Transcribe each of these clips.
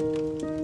Música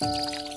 Música